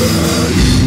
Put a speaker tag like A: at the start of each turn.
A: Daddy